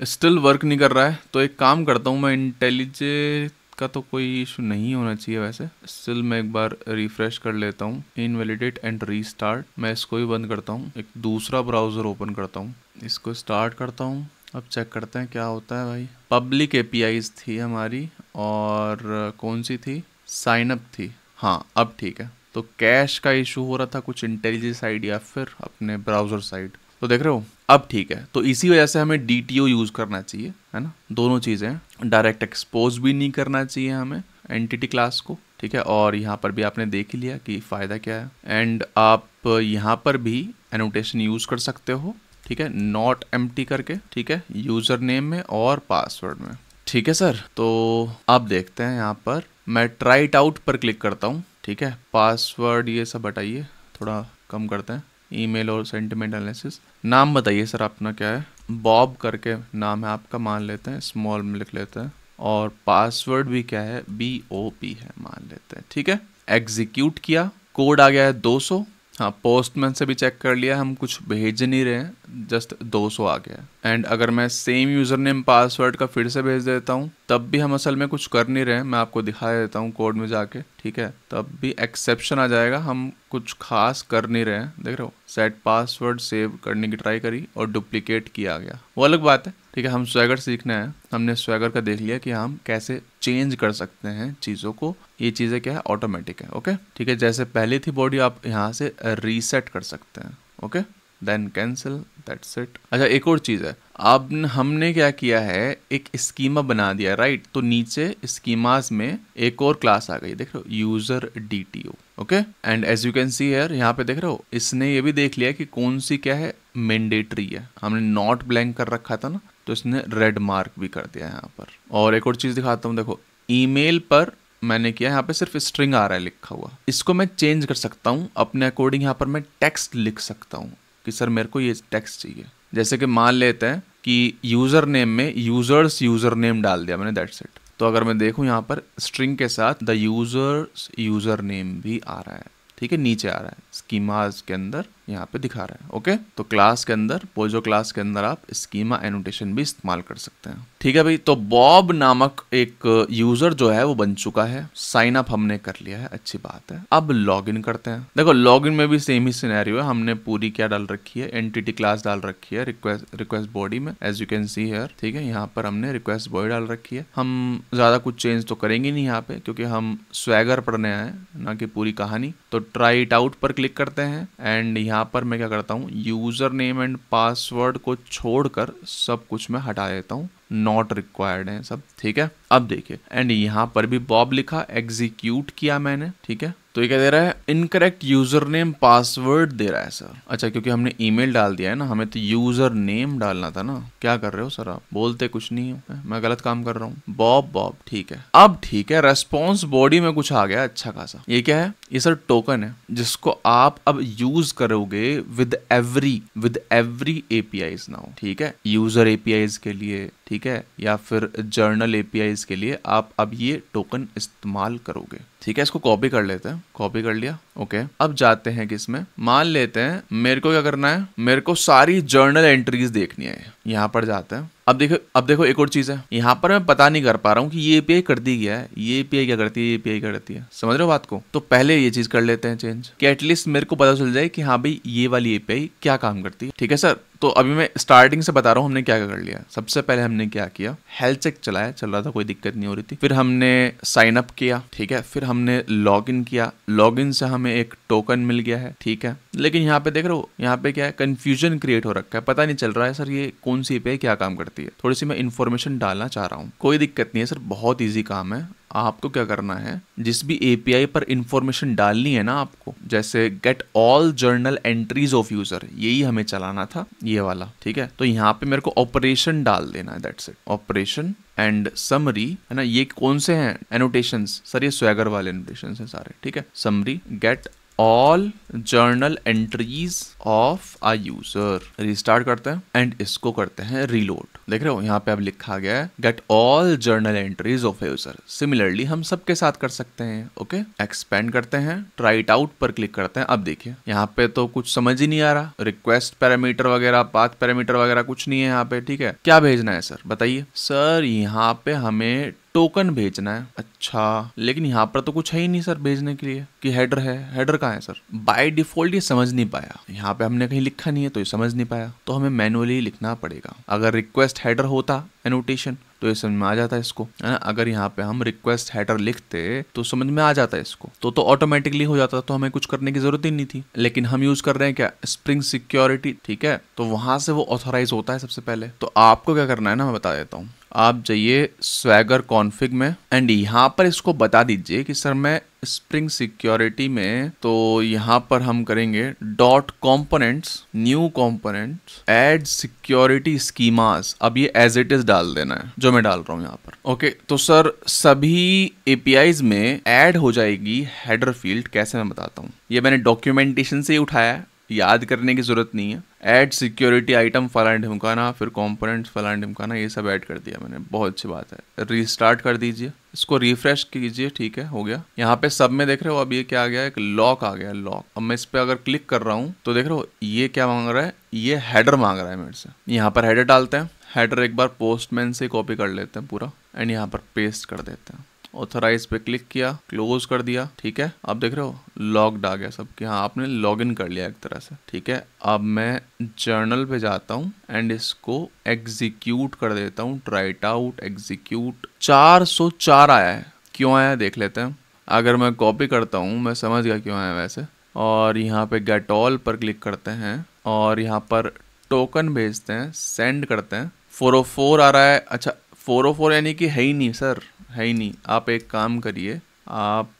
स्टिल वर्क नहीं कर रहा है तो एक काम करता हूँ मैं इंटेलिजे का तो कोई इशू नहीं होना चाहिए वैसे। स्टिल मैं एक बार रिफ्रेश कर लेता हूँ इनवेलिडेट एंड रीस्टार्ट मैं इसको भी बंद करता हूँ, एक दूसरा ब्राउज़र ओपन करता हूँ। इसको स्टार्ट करता हूँ, अब चेक करते हैं क्या होता है भाई। पब्लिक एपीआईज थी हमारी, और कौन सी थी? साइन अप थी। हाँ अब ठीक है। तो कैश का इशू हो रहा था, कुछ इंटेलिजेंस साइड या फिर अपने ब्राउज़र साइड तो देख रहे हो? अब ठीक है। तो इसी वजह से हमें डीटीओ यूज़ करना चाहिए, है ना? दोनों चीज़ें डायरेक्ट एक्सपोज भी नहीं करना चाहिए हमें एंटिटी क्लास को, ठीक है? और यहाँ पर भी आपने देख ही लिया कि फ़ायदा क्या है। एंड आप यहाँ पर भी एनोटेशन यूज़ कर सकते हो, ठीक है? नॉट एम करके, ठीक है? यूज़र नेम में और पासवर्ड में। ठीक है सर तो आप देखते हैं यहाँ पर। मैं ट्राइट आउट पर क्लिक करता हूँ, ठीक है? पासवर्ड ये सब हटाइए, थोड़ा कम करते हैं। ईमेल और सेंटिमेंट एनालिसिस। नाम बताइए सर, अपना क्या है? बॉब करके नाम है आपका, मान लेते हैं, स्मॉल में लिख लेते हैं। और पासवर्ड भी क्या है? बी ओ पी है, मान लेते हैं, ठीक है? एग्जीक्यूट किया, कोड आ गया है 200 हाँ पोस्टमैन से भी चेक कर लिया, हम कुछ भेज नहीं रहे हैं जस्ट 200 आ गया एंड अगर मैं सेम यूज़र नेम पासवर्ड का फिर से भेज देता हूँ, तब भी हम असल में कुछ कर नहीं रहे हैं। मैं आपको दिखा देता हूँ कोड में जाके, ठीक है? तब भी एक्सेप्शन आ जाएगा, हम कुछ खास कर नहीं रहे हैं। देख रहे हो सेट पासवर्ड सेव करने की ट्राई करी और डुप्लीकेट किया गया। वो अलग बात है। ठीक है, हम स्वैगर सीखना है। हमने स्वैगर का देख लिया कि हम कैसे चेंज कर सकते हैं चीज़ों को। ये चीज़ें क्या है? ऑटोमेटिक है ओके ठीक है, जैसे पहले थी बॉडी आप यहाँ से रीसेट कर सकते हैं okay then cancel that's it अच्छा एक और चीज़ है। अब हमने क्या किया है? एक स्कीमा बना दिया राइट तो नीचे स्कीमाज में एक और क्लास आ गई, देख रहे हो? User D T O okay and as you can see here यहाँ पे देख रहे हो? इसने ये भी देख लिया कि कौन सी क्या है? मैंडेटरी है। हमने नॉट ब्लैंक कर रखा था ना तो इसने रेड मार्क भी कर दिया यहाँ पर। और एक और चीज़ दिखाता हूँ, देखो ईमेल पर मैंने किया, यहाँ पे सिर्फ़ स्ट्रिंग आ रहा है, लिखा हुआ। इसको मैं चेंज कर सकता हूँ, अपने अकॉर्डिंग यहाँ पर मैं टेक्स्ट लिख सकता हूँ कि सर मेरे को ये टेक्स्ट चाहिए। जैसे कि मान लेते हैं कि यूज़र नेम में यूज़र्स यूज़र नेम डाल दिया मैंने दैट्स इट तो अगर मैं देखूँ यहाँ पर स्ट्रिंग के साथ द यूज़र्स यूज़र नेम भी आ रहा है, ठीक है, नीचे आ रहा है। स्कीमाज के अंदर यहाँ पे दिखा रहे हैं ओके तो क्लास के अंदर पोजो क्लास के अंदर आप स्कीमा एनोटेशन भी इस्तेमाल कर सकते हैं। ठीक है भाई? तो बॉब नामक एक यूज़र जो है, वो बन चुका है। साइन अप हमने कर लिया है, अच्छी बात है। अब लॉग इन करते हैं। देखो लॉग इन में भी सेम ही सिनेरियो है। हमने पूरी क्या डाल रखी है? एंटिटी क्लास डाल रखी है रिक्वेस्ट रिक्वेस्ट बॉडी में। As you can see here ठीक है? यहाँ पर हमने रिक्वेस्ट बॉडी डाल रखी है। हम ज़्यादा कुछ चेंज तो करेंगे नहीं यहाँ पे, क्योंकि हम स्वैगर पढ़ने आए ना कि पूरी कहानी। तो ट्राई इट आउट पर क्लिक करते हैं एंड यहाँ पर मैं क्या करता हूँ यूज़र नेम एंड पासवर्ड को छोड़कर सब कुछ मैं हटा देता हूँ नॉट रिक्वायर्ड है सब, ठीक है? अब देखिए एंड यहाँ पर भी बॉब लिखा एग्जीक्यूट किया मैंने, ठीक है? तो ये क्या दे रहा है इनकरेक्ट यूज़र नेम पासवर्ड दे रहा है सर अच्छा क्योंकि हमने ईमेल डाल दिया है ना, हमें तो यूज़र नेम डालना था ना। क्या कर रहे हो सर आप? बोलते कुछ नहीं हो मैं गलत काम कर रहा हूँ? बॉब बॉब ठीक है। अब ठीक है रेस्पॉन्स बॉडी में कुछ आ गया अच्छा खासा। ये क्या है? ये सर टोकन है, जिसको आप अब यूज़ करोगे with every with every API now ठीक है? यूज़र एपीआई के लिए ठीक है? या फिर जर्नल एपीआई के लिए आप अब ये टोकन इस्तेमाल करोगे। ठीक है? इसको कॉपी कर लेते हैं। कॉपी कर लिया। ओके अब जाते हैं किसमें? मान लेते हैं, मेरे को क्या करना है? मेरे को सारी जर्नल एंट्रीज देखनी है। यहाँ पर जाते हैं। अब देखो अब देखो एक और चीज़ है। यहाँ पर मैं पता नहीं कर पा रहा हूँ कि ये एपीआई करती क्या है। ये एपीआई क्या करती है? ये एपीआई क्या करती है। समझ रहे हो बात को? तो पहले ये चीज़ कर लेते हैं चेंज कि एटलीस्ट मेरे को पता चल जाए कि हाँ भाई, ये वाली एपीआई क्या काम करती है। ठीक है सर तो अभी मैं स्टार्टिंग से बता रहा हूँ हमने क्या क्या कर लिया सबसे पहले हमने क्या किया? हेल्थ चेक चलाया। चल रहा था, कोई दिक्कत नहीं हो रही थी। फिर हमने साइन अप किया। ठीक है, फिर हमने लॉग इन किया। लॉग इन से हमें एक टोकन मिल गया है। ठीक है लेकिन यहाँ पे देख रहे हो, यहाँ पे क्या है कंफ्यूजन क्रिएट हो रखा है। पता नहीं चल रहा है सर, ये कौन सी पे क्या काम करती है। थोड़ी सी मैं इन्फॉर्मेशन डालना चाह रहा हूँ। कोई दिक्कत नहीं है सर, बहुत ईजी काम है। आपको क्या करना है, जिस भी एपीआई पर इंफॉर्मेशन डालनी है ना आपको, जैसे get all journal entries of user यही हमें चलाना था, ये वाला, ठीक है? तो यहाँ पे मेरे को ऑपरेशन डाल देना है that's it operation and summary है ना? ये कौन से हैं एनोटेशंस सर, ये स्वैगर वाले एनोटेशन हैं सारे, ठीक है? Summary get all journal entries of a user restart करते हैं एंड इसको करते हैं रीलोड देख रहे हो, यहाँ पे अब लिखा गया है get all journal entries of user similarly हम सबके साथ कर सकते हैं ओके एक्सपेंड करते हैं ट्राई इट आउट पर क्लिक करते हैं। अब देखिए, यहाँ पे तो कुछ समझ ही नहीं आ रहा। रिक्वेस्ट पैरामीटर वगैरह पाथ पैरामीटर वगैरह कुछ नहीं है यहाँ पे, ठीक है? क्या भेजना है सर बताइए। सर यहाँ पे हमें टोकन भेजना है। अच्छा लेकिन यहाँ पर तो कुछ है ही नहीं सर भेजने के लिए कि हेडर है। हेडर कहाँ है सर? बाय डिफ़ॉल्ट ये समझ नहीं पाया। यहाँ पे हमने कहीं लिखा नहीं है तो ये समझ नहीं पाया। तो हमें मैनुअली लिखना पड़ेगा। अगर रिक्वेस्ट हेडर होता एनोटेशन तो ये समझ में आ जाता है इसको, है ना? अगर यहाँ पे हम रिक्वेस्ट हेडर लिखते तो समझ में आ जाता है इसको। तो तो ऑटोमेटिकली हो जाता तो हमें कुछ करने की ज़रूरत ही नहीं थी। लेकिन हम यूज़ कर रहे हैं क्या? स्प्रिंग सिक्योरिटी ठीक है? तो वहाँ से वो ऑथोराइज होता है सबसे पहले। तो आपको क्या करना है ना, मैं बता देता हूँ। आप जाइए स्वैगर कॉन्फ़िग में। एंड यहाँ पर इसको बता दीजिए कि सर मैं स्प्रिंग सिक्योरिटी में तो यहाँ पर हम करेंगे dot components new components add security schemas अब ये एज इट इज़ डाल देना है, जो मैं डाल रहा हूँ यहाँ पर। ओके तो सर सभी एपीआईज में ऐड हो जाएगी हेडर फ़ील्ड कैसे मैं बताता हूँ? ये मैंने डॉक्यूमेंटेशन से ही उठाया याद करने की ज़रूरत नहीं है। ऐड सिक्योरिटी आइटम फलान ढिमकाना, फिर कंपोनेंट्स फलान ढिमकाना, ये सब ऐड कर दिया मैंने। बहुत अच्छी बात है। रीस्टार्ट कर दीजिए। इसको रिफ्रेश कीजिए, ठीक है, हो गया। यहाँ पे सब में देख रहे हो, अब ये क्या आ गया? एक लॉक आ गया लॉक अब मैं इस पर अगर क्लिक कर रहा हूँ तो देख रहे हो, ये क्या मांग रहा है? ये हेडर मांग रहा है मेरे से। यहाँ पर हेडर डालते हैं। हेडर एक बार पोस्टमैन से कॉपी कर लेते हैं पूरा एंड यहाँ पर पेस्ट कर देते हैं। ऑथराइज पे क्लिक किया क्लोज कर दिया, ठीक है? आप देख रहे हो लॉग्ड आ गया सब कि हाँ आपने लॉग इन कर लिया एक तरह से, ठीक है? अब मैं जर्नल पे जाता हूँ एंड इसको एग्जीक्यूट कर देता हूँ ट्राइट आउट एग्जीक्यूट चार सौ चार आया है। क्यों आया है? देख लेते हैं। अगर मैं कॉपी करता हूँ, मैं समझ गया क्यों आया वैसे। और यहाँ पे गेट ऑल पर क्लिक करते हैं और यहाँ पर टोकन भेजते हैं सेंड करते हैं। फोर ओ फोर आ रहा है। अच्छा फोर ओ फोर यानी कि है ही नहीं सर है ही नहीं। आप एक काम करिए, आप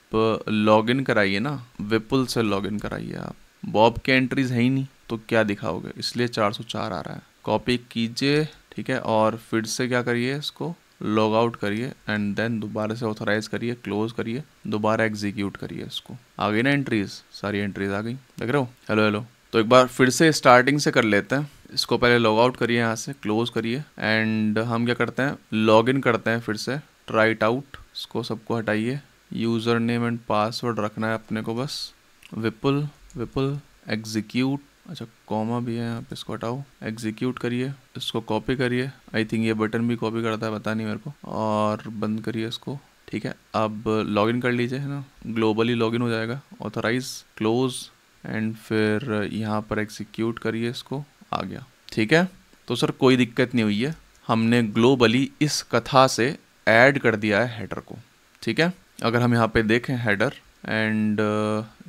लॉगिन कराइए ना विपुल से लॉगिन कराइए आप। बॉब के एंट्रीज है ही नहीं तो क्या दिखाओगे? इसलिए 404 आ रहा है। कॉपी कीजिए, ठीक है, और फिर से क्या करिए इसको? लॉग आउट करिए एंड देन दोबारा से ऑथोराइज करिए क्लोज करिए, दोबारा एग्जीक्यूट करिए इसको। आ गई ना एंट्रीज सारी एंट्रीज आ गई। देख रहे हो? हेलो हेलो तो एक बार फिर से स्टार्टिंग से कर लेते हैं। इसको पहले लॉग आउट करिए यहाँ से क्लोज करिए एंड हम क्या करते हैं? लॉग इन करते हैं फिर से। ट्राइट आउट, इसको सबको हटाइए। यूज़र नेम एंड पासवर्ड रखना है अपने को बस। विपुल विपुल एग्जीक्यूट अच्छा कॉमा भी है यहाँ पे, इसको हटाओ। एग्जीक्यूट करिए, इसको कॉपी करिए। आई थिंक ये बटन भी कॉपी करता है, पता नहीं मेरे को। और बंद करिए इसको, ठीक है? अब लॉगिन कर लीजिए, है ना? ग्लोबली लॉगिन हो जाएगा। ऑथराइज क्लोज एंड फिर यहाँ पर एग्जीक्यूट करिए इसको, आ गया। ठीक है? तो सर, कोई दिक्कत नहीं हुई है। हमने ग्लोबली इस कथा से ऐड कर दिया है हेडर को, ठीक है? अगर हम यहाँ पे देखें हेडर एंड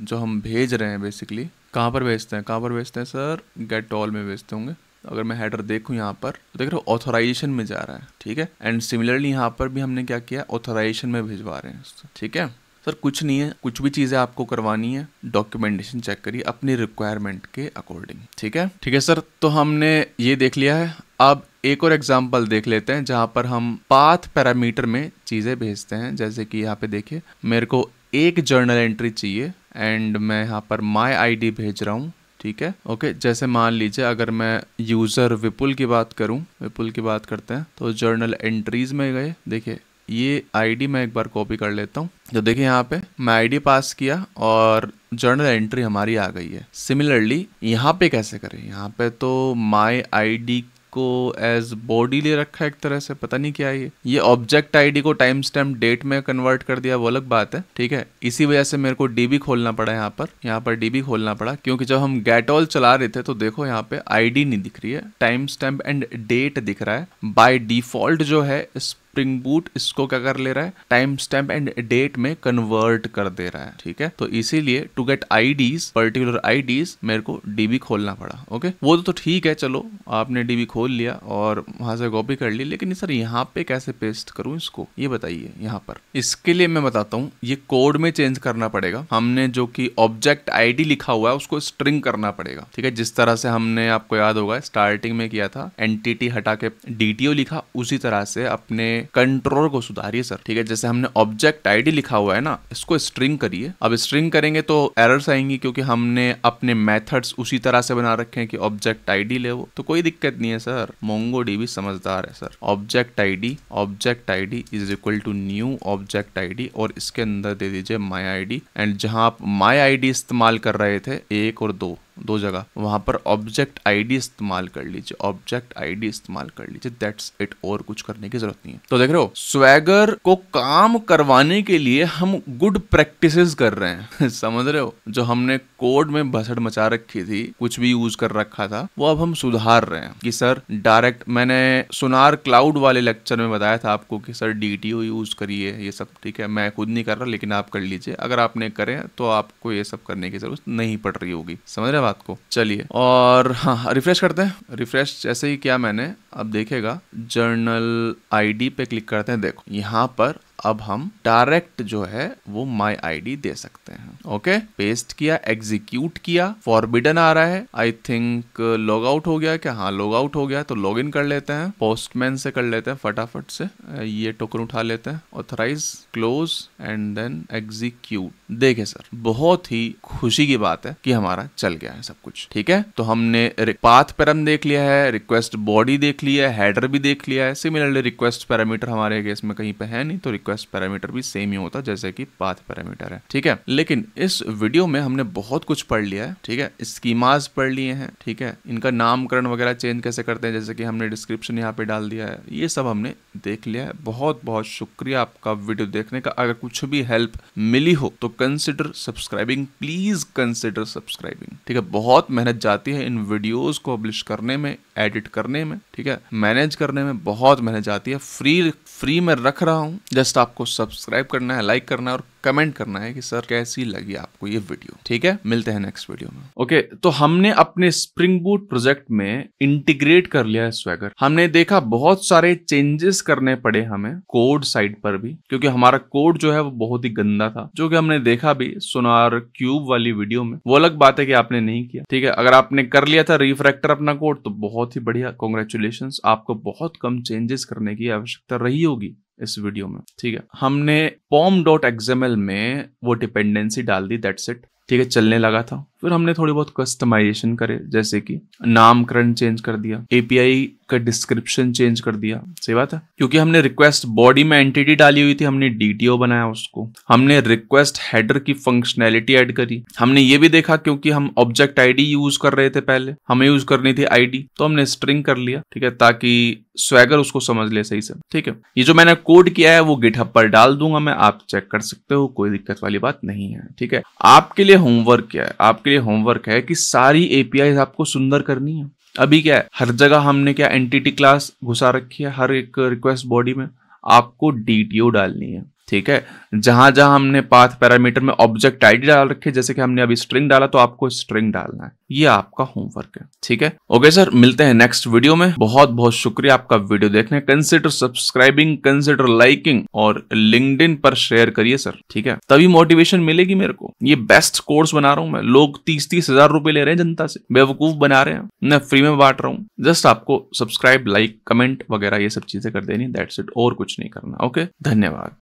जो हम भेज रहे हैं बेसिकली कहाँ पर भेजते हैं? कहाँ पर भेजते हैं सर? गेट ऑल में भेजते होंगे। अगर मैं हेडर देखूँ यहाँ पर तो देख रहे हो ऑथोराइजेशन में जा रहा है, ठीक है? एंड सिमिलरली यहाँ पर भी हमने क्या किया? ऑथोराइजेशन में भिजवा रहे हैं ठीक है? सर, कुछ नहीं है, कुछ भी चीज़ें आपको करवानी है डॉक्यूमेंटेशन चेक करिए अपनी रिक्वायरमेंट के अकॉर्डिंग ठीक है? ठीक है सर तो हमने ये देख लिया है। अब एक और एग्ज़ाम्पल देख लेते हैं, जहाँ पर हम पाथ पैरामीटर में चीज़ें भेजते हैं। जैसे कि यहाँ पे देखिए, मेरे को एक जर्नल एंट्री चाहिए एंड मैं यहाँ पर माई आईडी भेज रहा हूँ, ठीक है? ओके जैसे मान लीजिए, अगर मैं यूज़र विपुल की बात करूँ विपुल की बात करते हैं तो जर्नल एंट्रीज में गए, देखिए, ये आईडी मैं एक बार कॉपी कर लेता हूँ। तो देखिए यहाँ पे, मैं आईडी पास किया, और जर्नल एंट्री हमारी आ गई है। सिमिलरली यहाँ पे कैसे करें? यहाँ पे तो माई आईडी को एज बॉडी ले रखा है एक तरह से, पता नहीं क्या है ये ऑब्जेक्ट आईडी को टाइम स्टैम्प डेट में कन्वर्ट कर दिया, वो अलग बात है, ठीक है? इसी वजह से मेरे को डीबी खोलना पड़ा यहाँ पर यहाँ पर डीबी खोलना पड़ा, क्योंकि जब हम गेटॉल चला रहे थे तो देखो यहाँ पे आईडी नहीं दिख रही है टाइम स्टैम्प एंड डेट दिख रहा है। बाय डिफ़ॉल्ट जो है स्प्रिंग बूट इसको क्या कर ले रहा है? टाइम स्टैम्प एंड डेट में कन्वर्ट कर दे रहा है, ठीक है? तो इसीलिए to get IDs particular IDs मेरे को डीबी खोलना पड़ा ओके वो तो ठीक है, चलो, आपने डीबी खोल लिया और वहाँ से कॉपी कर ली, लेकिन सर यहाँ पे कैसे पेस्ट करूँ इसको? ये बताइए, यहाँ पर। इसके लिए मैं बताता हूँ, ये कोड में चेंज करना पड़ेगा। हमने जो कि ऑब्जेक्ट आईडी लिखा हुआ है, उसको स्ट्रिंग करना पड़ेगा, ठीक है? जिस तरह से हमने आपको याद होगा स्टार्टिंग में किया था एंटिटी हटा के डीटीओ लिखा, उसी तरह से अपने कंट्रोल को सुधारिए सर ठीक है? जैसे हमने ऑब्जेक्ट आईडी लिखा हुआ है ना, इसको स्ट्रिंग करिए। अब स्ट्रिंग करेंगे तो एरर्स आएँगी क्योंकि हमने अपने मेथड्स उसी तरह से बना रखे हैं कि ऑब्जेक्ट आईडी ले वो। तो कोई दिक्कत नहीं है सर मोंगो भी समझदार है sir object ID object ID is equal to new object ID और इसके अंदर दे दीजिए माई आईडी एंड जहाँ आप माई आईडी इस्तेमाल कर रहे थे, एक और दो। दो जगह, वहाँ पर ऑब्जेक्ट आईडी इस्तेमाल कर लीजिए ऑब्जेक्ट आईडी इस्तेमाल कर लीजिए दैट्स इट और कुछ करने की ज़रूरत नहीं है। तो देख रहे हो स्वैगर को काम करवाने के लिए हम गुड प्रैक्टिसेस कर रहे हैं। समझ रहे हो? जो हमने कोड में भसड़ मचा रखी थी, कुछ भी यूज़ कर रखा था, वो अब हम सुधार रहे हैं। कि सर डायरेक्ट मैंने सुनार क्लाउड वाले लेक्चर में बताया था आपको कि सर डी यूज़ करिए, ये सब ठीक है, मैं खुद नहीं कर रहा, लेकिन आप कर लीजिए। अगर आपने करें तो आपको ये सब करने की ज़रूरत नहीं पड़ रही होगी। समझ रहे बात को। चलिए। और हाँ रिफ्रेश करते हैं। रिफ्रेश जैसे ही किया मैंने, अब देखेगा, जर्नल आईडी पे क्लिक करते हैं। देखो, यहाँ पर अब हम डायरेक्ट जो है, वो माई आईडी दे सकते हैं। ओके पेस्ट किया एग्जीक्यूट किया फॉरबिडन आ रहा है। आई थिंक लॉग आउट हो गया क्या? हाँ लॉग आउट हो गया तो लॉग इन कर लेते हैं। पोस्टमैन से कर लेते हैं, फटाफट से। ये टोकन उठा लेते हैं। Authorise close and then execute देखे सर बहुत ही खुशी की बात है कि हमारा चल गया है सब कुछ। ठीक है? तो हमने पाथ पैरम देख लिया है रिक्वेस्ट बॉडी देख लिया है हेडर भी देख लिया है। सिमिलरली रिक्वेस्ट पैरामीटर हमारे केस में कहीं पे है नहीं तो रिक्वेस्ट पैरामीटर भी सेम ही होता, जैसे कि पाथ पैरामीटर है, ठीक है? लेकिन इस वीडियो में हमने बहुत कुछ पढ़ लिया है, ठीक है? स्कीमाज पढ़ लिए हैं, ठीक है? इनका नामकरण वगैरह चेंज कैसे करते हैं, जैसे कि हमने डिस्क्रिप्शन यहाँ पे डाल दिया है, ये सब हमने देख लिया है। बहुत बहुत शुक्रिया आपका वीडियो देखने का। अगर कुछ भी हेल्प मिली हो तो consider subscribing please consider subscribing ठीक है? बहुत मेहनत जाती है इन वीडियोस को पब्लिश करने में एडिट करने में, ठीक है? मैनेज करने में बहुत मेहनत जाती है। फ्री फ्री में रख रहा हूँ जस्ट आपको सब्सक्राइब करना है लाइक करना है और कमेंट करना है कि सर कैसी लगी आपको ये वीडियो। ठीक है? मिलते हैं नेक्स्ट वीडियो में। ओके okay, तो हमने अपने स्प्रिंग बूट प्रोजेक्ट में इंटीग्रेट कर लिया है स्वैगर हमने देखा बहुत सारे चेंजेस करने पड़े हमें कोड साइड पर भी क्योंकि हमारा कोड जो है वो बहुत ही गंदा था जो कि हमने देखा भी सोनार क्यूब वाली वीडियो में। वो अलग बात है कि आपने नहीं किया। ठीक है अगर आपने कर लिया था रिफ्रैक्टर अपना कोड तो बहुत ही बढ़िया। कॉन्ग्रेचुलेशन आपको बहुत कम चेंजेस करने की आवश्यकता रही होगी। इस वीडियो में। ठीक है? हमने पॉम डॉट एक्सएमएल में वो डिपेंडेंसी डाल दी दैट्स इट ठीक है? चलने लगा था। फिर हमने थोड़ी बहुत कस्टमाइजेशन करे, जैसे कि नामकरण चेंज कर दिया एपीआई का डिस्क्रिप्शन चेंज कर दिया। सही बात है? क्योंकि हमने रिक्वेस्ट बॉडी में एंटिटी डाली हुई थी, हमने डीटीओ बनाया उसको। हमने रिक्वेस्ट हेडर की फंक्शनैलिटी ऐड करी। हमने ये भी देखा, क्योंकि हम ऑब्जेक्ट आईडी यूज़ कर रहे थे पहले। हमें यूज़ करनी थी आईडी तो हमने स्ट्रिंग कर लिया, ठीक है? ताकि स्वैगर उसको समझ ले सही से, ठीक है? ये जो मैंने कोड किया है, वो गिटहब पर डाल दूँगा मैं। आप चेक कर सकते हो, कोई दिक्कत वाली बात नहीं है, ठीक है? आपके लिए होमवर्क क्या है? आपके लिए होमवर्क है कि सारी एपीआई आपको सुंदर करनी है। अभी क्या है, हर जगह हमने क्या एंटिटी क्लास घुसा रखी है, हर एक रिक्वेस्ट बॉडी में आपको डीटीओ डालनी है। ठीक है? जहाँ जहाँ हमने पाथ पैरामीटर में ऑब्जेक्ट आईडी डाल रखे जैसे कि हमने अभी स्ट्रिंग डाला तो आपको स्ट्रिंग डालना है। ये आपका होमवर्क है, ठीक है? ओके सर मिलते हैं नेक्स्ट वीडियो में। बहुत बहुत शुक्रिया आपका वीडियो देखने कंसिडर सब्सक्राइबिंग कंसिडर लाइकिंग और लिंक्डइन पर शेयर करिए सर ठीक है? तभी मोटिवेशन मिलेगी मेरे को। ये बेस्ट कोर्स बना रहा हूँ मैं। लोग तीस तीस हज़ार ले रहे हैं जनता से। बेवकूफ़ बना रहे हैं। मैं फ्री में बांट रहा हूँ। जस्ट आपको सब्सक्राइब लाइक कमेंट वगैरह ये सब चीज़ें कर देनी। दैट्स इट और कुछ नहीं करना ओके धन्यवाद।